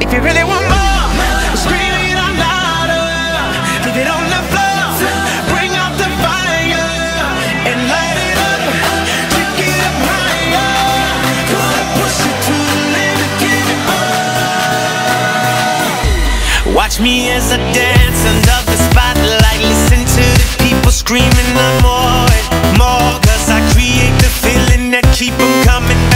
If you really want more, scream it out louder. Leave it on the floor. Bring out the fire and light it up. Take it up higher. Gonna push it to the limit. Give it more. Watch me as I dance under the spotlight. Listen to the people screaming I'm more and more. Cause I create the feeling that keep 'em coming back.